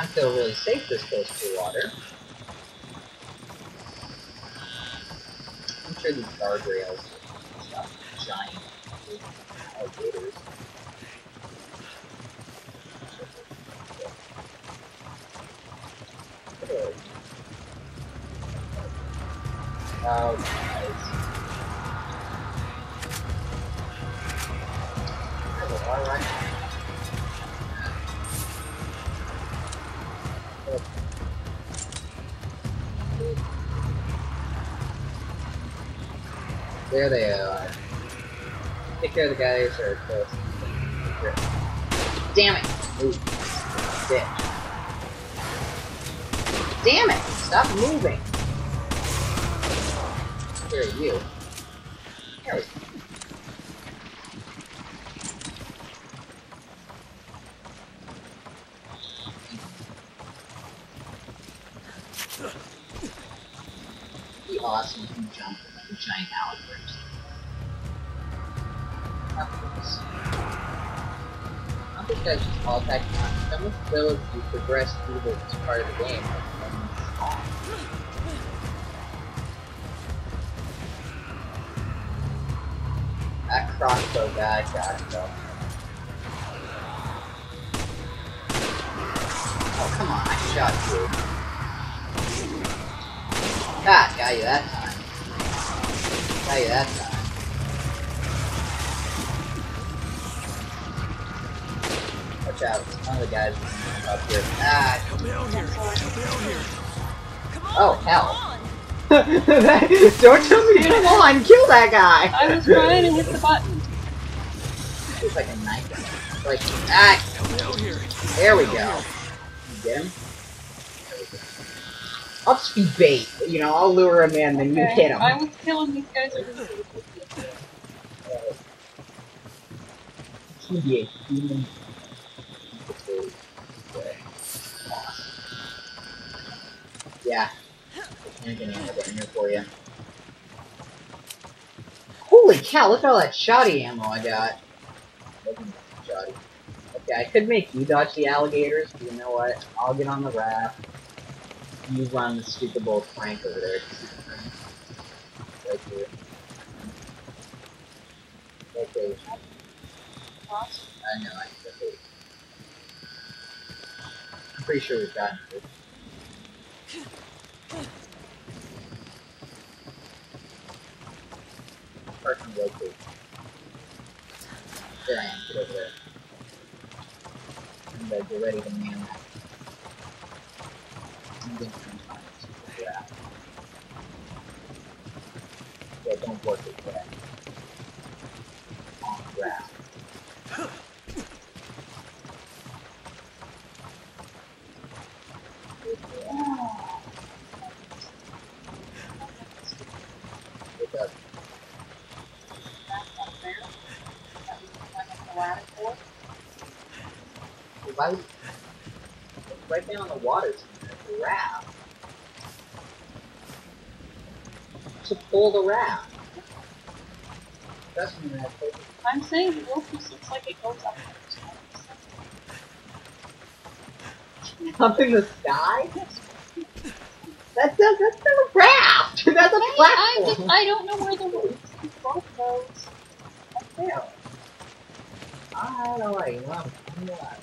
I feel really safe this close to water. I'm sure these guardrails stuff, giant alligators. Oh, guys. Um, There they are. Take care of the guys who are close. Damn it! Move. Bitch. Damn it! Stop moving! Where are you? There we go. Awesome you jump like a giant alligator. I think that's just all counts. Some of the abilities you progress through this part of the game. That crossbow guy got it though. Oh come on, I shot you. Ah, got you that time. Got you that time. Watch out, one of the guys is up here. Ah, Help me out here. Help me out here. oh hell. Don't tell me to come on, kill that guy! I was trying to hit the button. It's like a knife. Like, ah, Help me out here. there we go. You get him? There we go. I'll just be bait. You know, I'll lure him in, then you hit him. I was killing these guys over here. It's gonna be a human. Yeah. I'm gonna have it in here for you. Holy cow, look at all that shoddy ammo I got. Shoddy. Okay, I could make you dodge the alligators, but you know what? I'll get on the raft. You on the stupid little plank over there. Right here. Okay. I know, I okay. I'm pretty sure we've gotten it. Person locate. There I am, get over there. And uh, get ready to man that. Out. Yeah, don't work it would it's right down on the water raft? To pull the raft. That's when I'm saying the rope just looks like it goes up. up in the sky? That's a, that's not a raft! That's a I just platform! I don't know where the rope rope goes. Up there. I don't know, you know, I'm not.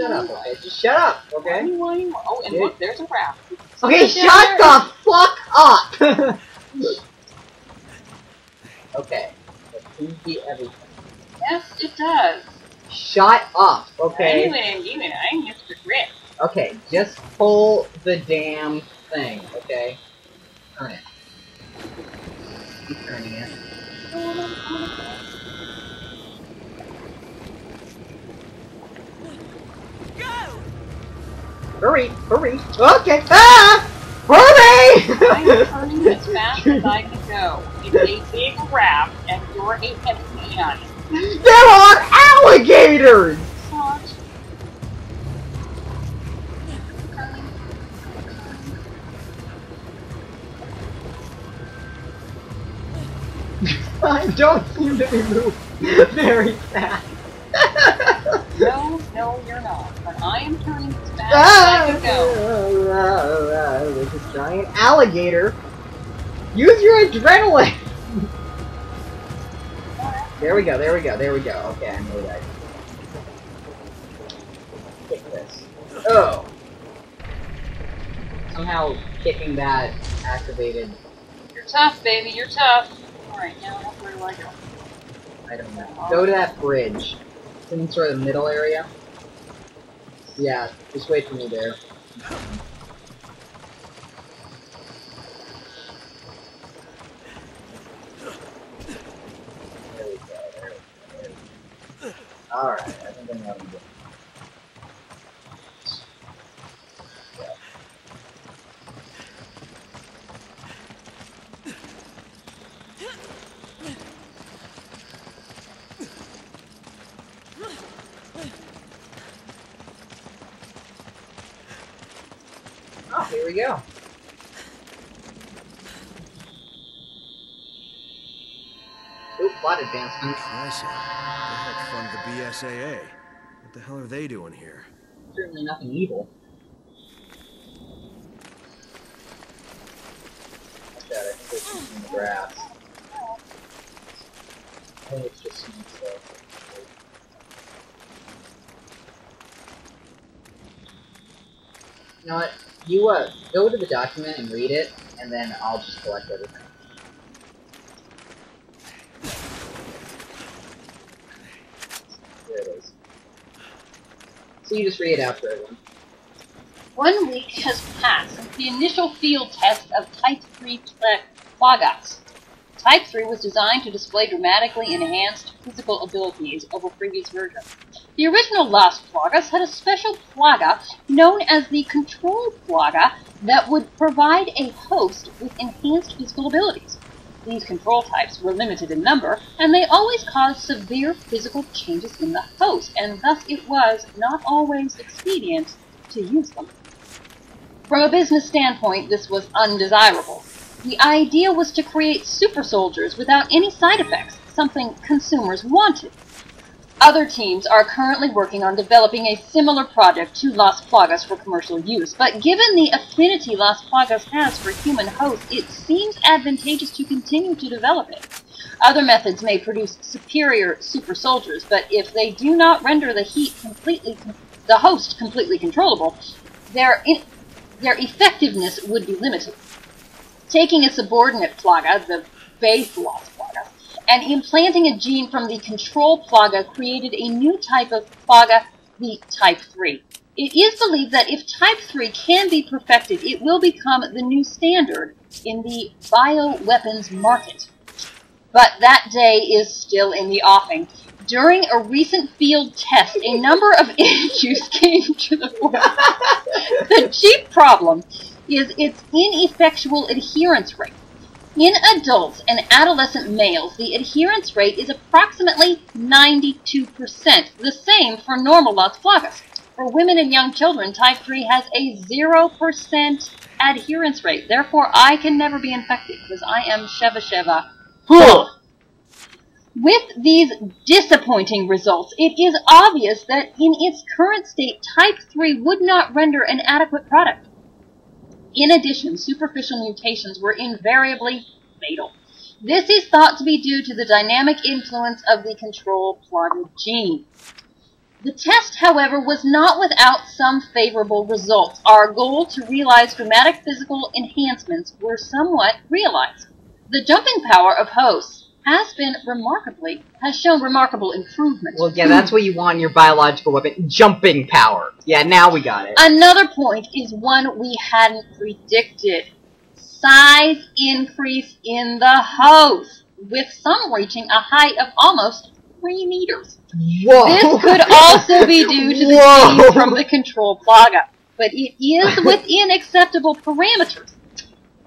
Shut up, okay? Just shut up, okay? Anyone? Oh, and Yeah. look, there's a raft. Okay, shut down the fuck up! okay. Let's easy everything. Yes, it does. Shut up, okay? Anyway, even I'm Mr. Grit. Okay, just pull the damn thing, okay? Turn it. Keep turning it. Go! Hurry, hurry. Okay, ah! Hurry! I'm turning as fast as I can go. It's a big raft, and you're a heavy man. there are alligators! I don't seem to be moving very fast. No, no, you're not. I am turning as fast Ah, as I can go. There's this giant alligator. Use your adrenaline. There we go. There we go. There we go. Okay, I know that. Kick this. Oh. Somehow kicking that activated. You're tough, baby. You're tough. Alright, now where do I go? I don't know. Go to that bridge. It's in sort of the middle area. Yeah, just wait for me there. There we go, there we go, there we go. Alright, I think I'm doing. We go. Oop, plot advancement. Christ, they helped fund the BSAA. What the hell are they doing here? Certainly nothing evil. Watch out, I think in the grass. I think it's just snakes though. You know what? You uh, go to the document and read it, and then I'll just collect everything. There it is. So you just read it out for everyone. One week has passed since the initial field test of Type 3 pla- Plagas. Type 3 was designed to display dramatically enhanced physical abilities over previous versions. The original Las Plagas had a special plaga known as the Control Plaga that would provide a host with enhanced physical abilities. These control types were limited in number, and they always caused severe physical changes in the host, and thus it was not always expedient to use them. From a business standpoint, this was undesirable. The idea was to create super soldiers without any side effects, something consumers wanted. Other teams are currently working on developing a similar project to Las Plagas for commercial use, but given the affinity Las Plagas has for human hosts, it seems advantageous to continue to develop it. Other methods may produce superior super soldiers, but if they do not render the heat completely, the host completely controllable, their in, their effectiveness would be limited. Taking a subordinate plaga, the base Las and implanting a gene from the control plaga created a new type of plaga, the Type 3. It is believed that if Type 3 can be perfected, it will become the new standard in the bioweapons market. But that day is still in the offing. During a recent field test, a number of issues came to the fore. the chief problem is its ineffectual adherence rate. In adults and adolescent males, the adherence rate is approximately 92%, the same for normal Las Plagas. For women and young children, type 3 has a 0% adherence rate. Therefore, I can never be infected because I am Sheva Sheva. With these disappointing results, it is obvious that in its current state, Type 3 would not render an adequate product. In addition, superficial mutations were invariably fatal. This is thought to be due to the dynamic influence of the control plaga gene. The test, however, was not without some favorable results. Our goal to realize dramatic physical enhancements were somewhat realized. The jumping power of hosts has been remarkably has shown remarkable improvement. Well, yeah, that's what you want in your biological weapon. Jumping power. Yeah, now we got it. Another point is one we hadn't predicted. Size increase in the host, with some reaching a height of almost 3 meters. Whoa! This could also be due to the Whoa. from the control plaga, but it is within acceptable parameters.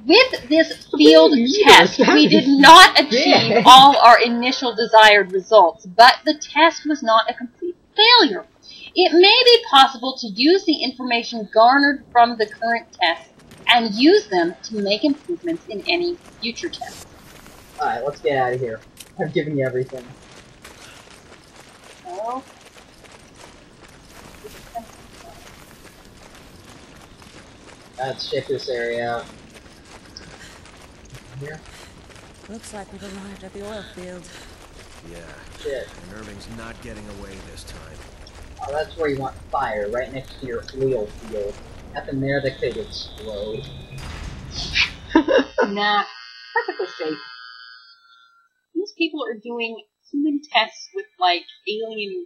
With this field test, we did not achieve all our initial desired results, but the test was not a complete failure. It may be possible to use the information garnered from the current test and use them to make improvements in any future test. Alright, let's get out of here. I've given you everything. Oh. Let's check this area. Here? Looks like we've arrived at the oil field. Yeah, Shit. and Irving's not getting away this time. Oh, that's where you want fire, right next to your oil field. Nothing there that could explode. Nah, perfectly safe. These people are doing human tests with like alien